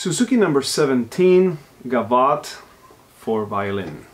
Suzuki number 17, Gavotte for violin.